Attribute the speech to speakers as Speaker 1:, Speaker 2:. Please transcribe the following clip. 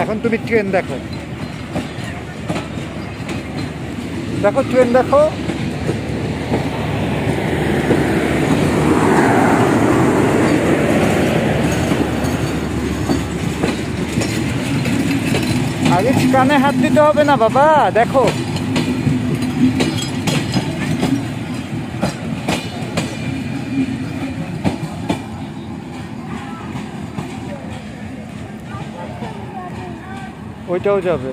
Speaker 1: এখন তুমি ট্রেন দেখো। দেখো ট্রেন দেখো। আগে কানে হাত দিতে হবে না বাবা, দেখো। ওইটাও যাবে।